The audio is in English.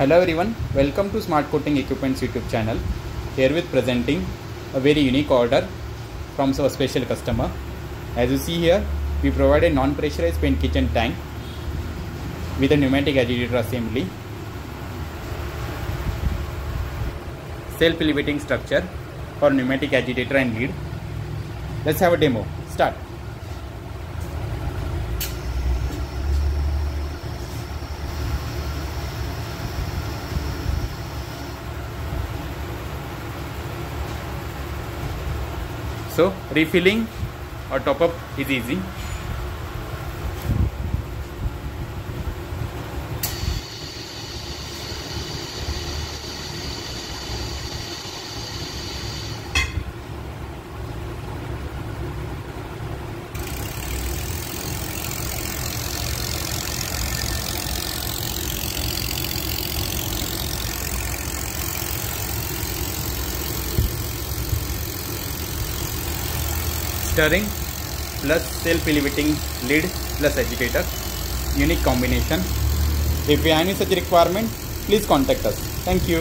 Hello everyone, welcome to Smart Coating Equipments YouTube channel. Here with presenting a very unique order from our special customer. As you see here, we provide a non-pressurized paint kitchen tank with a pneumatic agitator assembly, self-elevating structure for pneumatic agitator and lead. Let's have a demo. Start. So refilling or top up is easy. Stirring plus self elevating lead plus educator unique combination if you any such requirement please contact us thank you